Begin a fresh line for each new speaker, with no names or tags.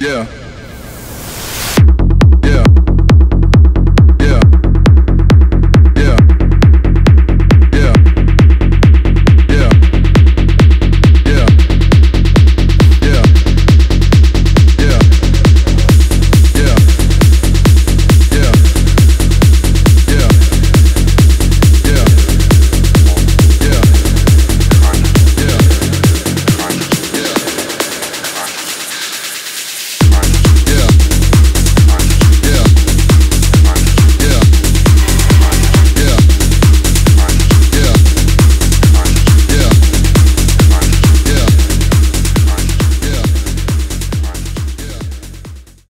Yeah.